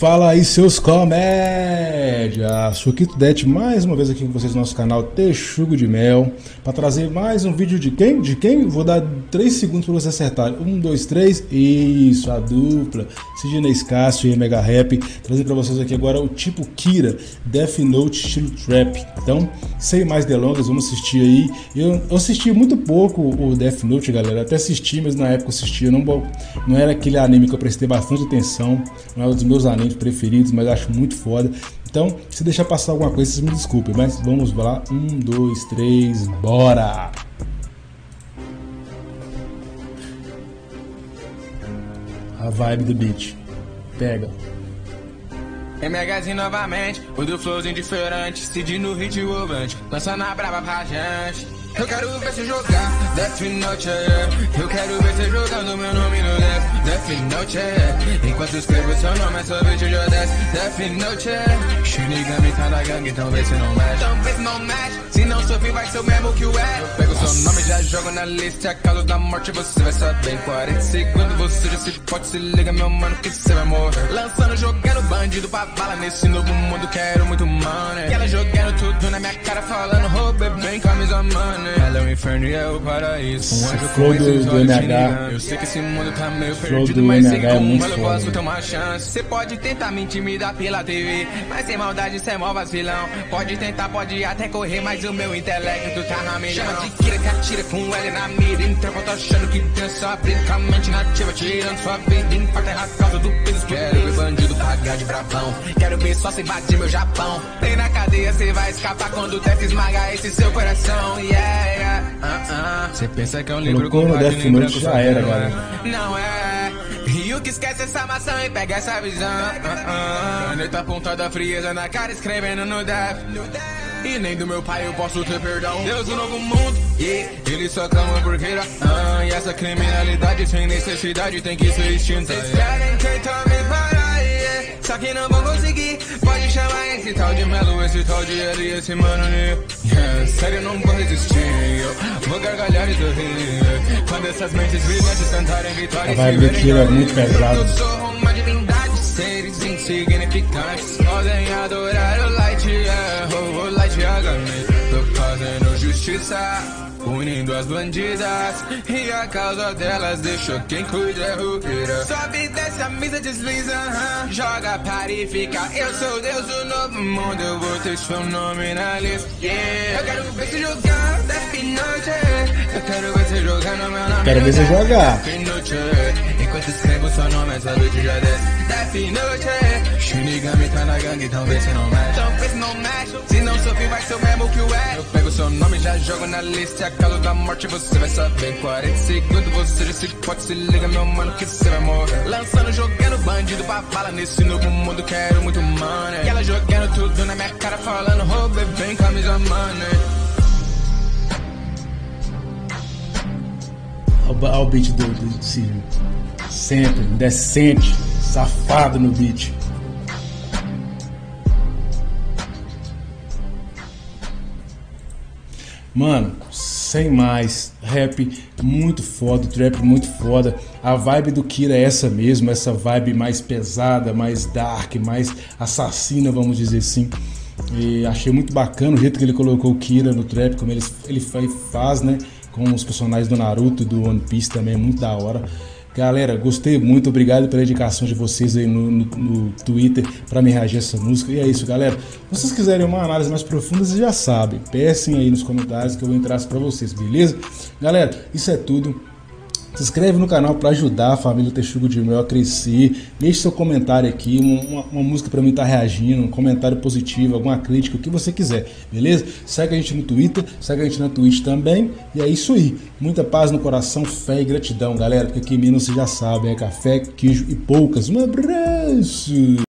Fala aí, seus comédia! Suquito Det mais uma vez aqui com vocês no nosso canal Texugo de Mel para trazer mais um vídeo de quem? De quem? Vou dar 3 segundos para você acertar. 1, 2, 3. Isso, a dupla. Sidney Cássio e Mega Rap. Trazendo para vocês aqui agora o tipo Kira Death Note estilo Trap. Então, sem mais delongas, vamos assistir aí. Eu, eu assisti muito pouco o Death Note, galera. Até assisti, mas na época eu assistia. Não, não era aquele anime que eu prestei bastante atenção. Não era um dos meus animes preferidos, mas acho muito foda. Então, se deixar passar alguma coisa, vocês me desculpem, mas vamos lá. Um, dois, três, bora! A vibe do beat. Pega. MHzinho novamente, o do flows indiferente, Cid no hit ovante, lançando a brava pra gente. Eu quero ver você jogar Death Note, Eu quero ver você jogando meu nome no Death, Death Note, Enquanto escrevo seu nome, é só vídeo já desce Death Note, Shinigami tá na gangue, então vê se não mexe. Então vê se não mexe Se não sofrer vai ser o mesmo que o é Eu pego seu nome, já jogo na lista causa da morte você vai saber Em 40 segundos. Você já se pode Se liga meu mano que você vai morrer. Lançando, jogando bandido pra bala Nesse novo mundo. Quero muito money. E ela jogando tudo minha cara Falando roubei bem camisa né? Ela é o inferno e é o paraíso. Um anjo com esses do, MH. Eu sei que esse mundo tá meio perdido, mas sei que com uma eu posso ter uma chance. Você pode tentar me intimidar pela TV, mas sem maldade cê é mó vacilão. Pode tentar, pode até correr, mas o meu intelecto tá na milhão. Chama de Kira que atira com L na mira. Então eu tô achando que dança bravamente nativa, tirando sua vida. Infarta a causa do peso. Quero ver bandido pagar de bravão. Quero ver só cê invadir meu Japão. Tem na cadeia, cê vai escapar quando o teto esmagar esse seu coração. Yeah. Você pensa que é um livro com página branco já era, galera. Não é. E o que esquece essa maçã e pega essa visão. Caneta apontada, frieza na cara, escrevendo no death. E nem do meu pai eu posso ter perdão. Deus do novo mundo, yeah. ele só clama por queira. Ah, e essa criminalidade sem necessidade tem que ser extinta. Vocês querem tentar me parar, yeah. só que não vão conseguir. Pode chamar esse tal de Melo, esse tal de L, esse mano, né? Yeah, sério, não vou resistir. Eu vou gargalhar e sorrir. Quando essas mentes brilhantes cantarem vitória, a vibe daqui é muito pesada. Eu sou uma divindade, seres insignificantes podem adorar o light, yeah. Justiça unindo as bandidas. E a causa delas deixou quem cuida é roqueira Sobe, desce, a misa desliza, uh -huh. joga, para e fica. Eu sou Deus do novo mundo, eu vou ter seu nome na lista yeah. Eu quero ver você jogar, Death Note Eu quero ver você jogar no meu nome. Quero ver você jogar. Enquanto escrevo seu nome, essa noite já desce Death Note Shinigami tá na gangue, então vê se não mexe. Então vê se não mexe. Se não sofrer vai ser o mesmo que o é Eu pego seu nome já jogo na lista a causa da morte você vai saber. Em 40 segundos você já se pode Se liga meu mano que você vai morrer. Lançando, jogando bandido pra bala Nesse novo mundo quero muito money. Ela jogando tudo na minha cara Falando roubei bem camisa money. O beat do, do Círio. Sempre, decente, safado no beat Mano, sem mais, rap muito foda, trap muito foda. A vibe do Kira é essa mesmo, essa vibe mais pesada, mais dark, mais assassina, vamos dizer assim. E achei muito bacana o jeito que ele colocou o Kira no trap, como ele, ele faz, né? Com os personagens do Naruto e do One Piece também, é muito da hora. Galera, gostei muito, obrigado pela indicação de vocês aí no, no, no Twitter para me reagir a essa música. E é isso, galera. Se vocês quiserem uma análise mais profunda, vocês já sabem. Peçam aí nos comentários que eu vou entrar para vocês, beleza? Galera, isso é tudo. Se inscreve no canal para ajudar a família Texugo de Mel a crescer. Deixe seu comentário aqui, uma, uma música para mim estar tá reagindo, um comentário positivo, alguma crítica, o que você quiser, beleza? Segue a gente no Twitter, segue a gente na Twitch também. E é isso aí. Muita paz no coração, fé e gratidão, galera. Porque aqui em Minas você já sabe, é café, queijo e poucas. Um abraço!